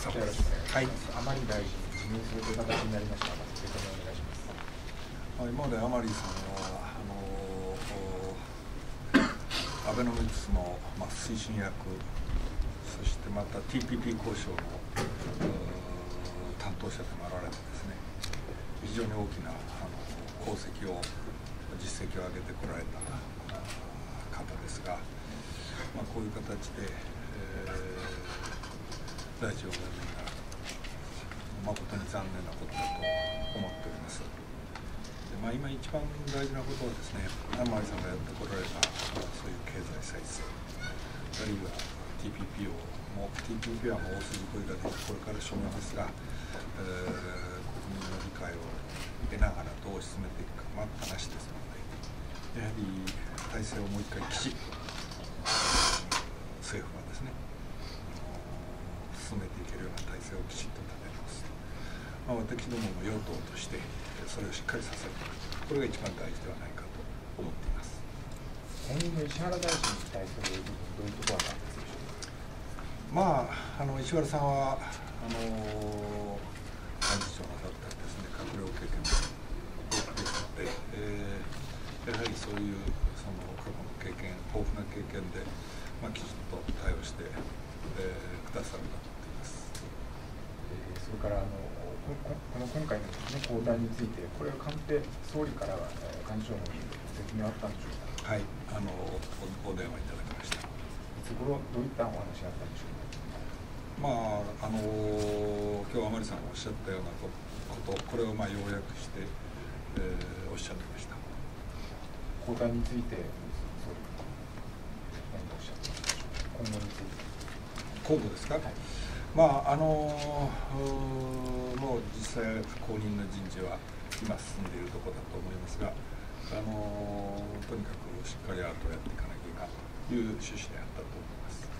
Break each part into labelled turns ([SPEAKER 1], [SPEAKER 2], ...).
[SPEAKER 1] よろしくお願いします。はい、甘利大臣辞任するという形になりました。まず受け止めお願いします。
[SPEAKER 2] まあ、今まで甘利さんはあのアベノミクスの、まあ、推進役、そしてまた TPP 交渉の担当者でもあられてですね、非常に大きなあの功績を実績を上げてこられた方ですが、まあ、こういう形で、えー大臣をお辞めになる誠に残念なことだと思っております。で、まあ、今一番大事なことはですね甘利さんがやってこられたそういう経済再生。あるいは TPP をもう TPP はもう大筋こいが出てこれから証明ですが、えー、国民の理解を得ながらどう進めていくか待ったなしですのでやはり体制をもう一回きちっと政府はですね進めていけるような体制をきちんと立て直す、まあ、私どもも与党としてそれをしっかり支えていく。これが一番大事ではないかと思っています。
[SPEAKER 1] 今後の石原大臣に対するどういうところがあったでしょう
[SPEAKER 2] か？まああの石原さんはあの幹事長なさったりですね。閣僚経験も豊富ですので、えー、やはりそういうその過去の経験豊富な経験で、まあ、きちんと対応して、えー、くださるかと
[SPEAKER 1] それからあのこの今回の、ね、交代について、これは官邸、総理から幹事長の説明あったんでしょう
[SPEAKER 2] か？はい、あのお電話いただきました。い
[SPEAKER 1] つ頃どういったお話があったんでしょう
[SPEAKER 2] か？まああの今日甘利さんがおっしゃったようなことこれをまあ要約して、えー、おっしゃってました。
[SPEAKER 1] 交代について総理何かおっしゃって今後について。
[SPEAKER 2] 今後ですか？はいまああのもう実際後任の人事は今進んでいるところだと思いますが、あのとにかくしっかりアートをやっていかなきゃいけないという趣旨であったと思います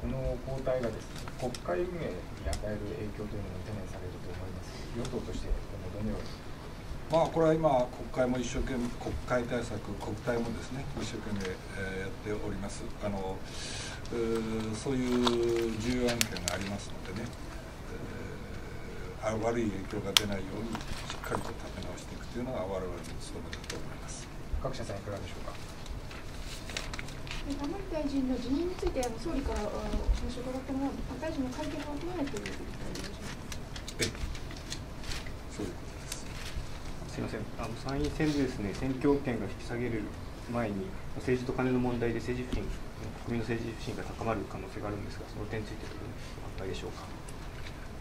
[SPEAKER 1] この交代がですね国会運営に与える影響というのも懸念されると思います与党としてこのどのように
[SPEAKER 2] まあ、これは今、国会も一生懸命、国会対策、国対もですね、一生懸命、えー、やっております。あのそういう重要案件がありますのでね、えー、悪い影響が出ないようにしっかりと立て直していくというのが我々の務めだと思います。
[SPEAKER 1] 各社さんいかがでしょうか？
[SPEAKER 3] 甘利大臣の辞任について総理からお話を伺ったのは大臣の会見を踏まえているということでしょうか
[SPEAKER 2] そういうことです。
[SPEAKER 4] すみません。あの参院選でですね選挙権が引き下げる前に政治と金の問題で政治不信国民の政治不信が高まる可能性があるんですが、その点についてどうお考えでしょうか？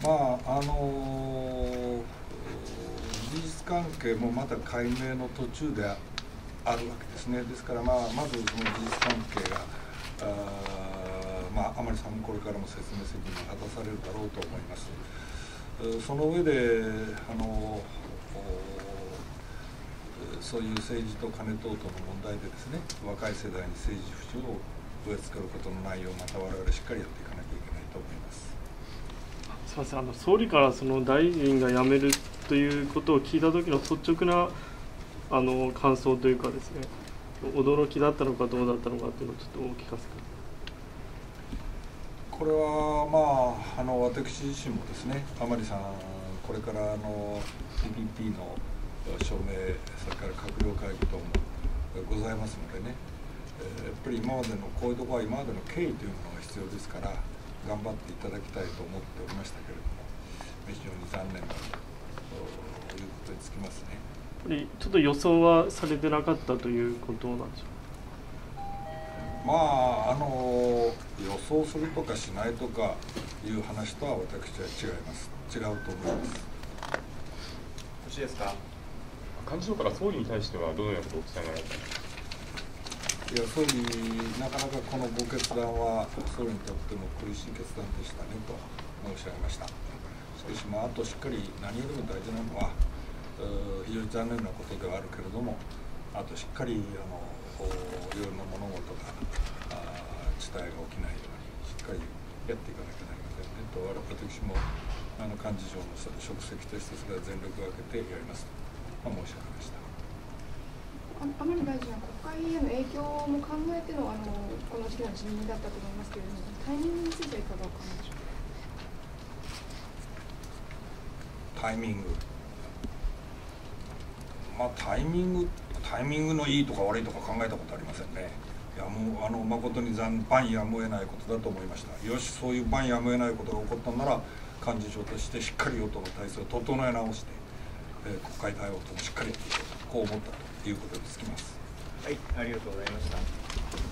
[SPEAKER 2] まああの事実関係もまだ解明の途中であるわけですね。ですから、まあ、まずその事実関係が、あまあ、甘利さんもこれからも説明責任を果たされるだろうと思います。その上であのそういう政治と金等々の問題でですね若い世代に政治不信を植え付けることの内容をまた我々しっかりやっていかなきゃいけないと思います。
[SPEAKER 5] すみません。あの総理からその大臣が辞めるということを聞いた時の率直なあの感想というかですね驚きだったのかどうだったのかというのをちょっとお聞かせください。
[SPEAKER 2] これはまああの私自身もですね甘利さんこれからあの TPP の署名それから閣僚会議等もございますのでねやっぱり今までのこういうところは今までの経緯というものが必要ですから頑張っていただきたいと思っておりましたけれども非常に残念だということにつきますね。
[SPEAKER 5] ちょっと予想はされてなかったということなんでしょ
[SPEAKER 2] うかまああの予想するとかしないとかいう話とは私は違います違うと思いますよ
[SPEAKER 6] ろしいですか？幹事長から総理に対してはどのようなことをお伝えられたんですか？
[SPEAKER 2] いや総理、なかなかこのご決断は総理にとっても苦しい決断でしたねと申し上げました。しかし、まあ、あとしっかり何よりも大事なのは、非常に残念なことではあるけれども、あとしっかりあのいろんな物事が事態が起きないように、しっかりやっていかなきゃなりませんねと、私もあの幹事長の職責としてそれは全力を挙げてやります、申し上げました。
[SPEAKER 3] 甘利大臣は国会への影響も考えてのあのこの時期の辞任だったと思いますけれども、タイミングについてはいかがお考えでしょ
[SPEAKER 2] タイミング。まあタイミングタイミングのいいとか悪いとか考えたことありませんね。いやもうあの誠に残万やむを得ないことだと思いました。よしそういう万やむを得ないことが起こったんなら幹事長としてしっかり与党の体制を整え直して、え国会対応ともしっかりとこう思ったということにつきます
[SPEAKER 4] はい、ありがとうございました。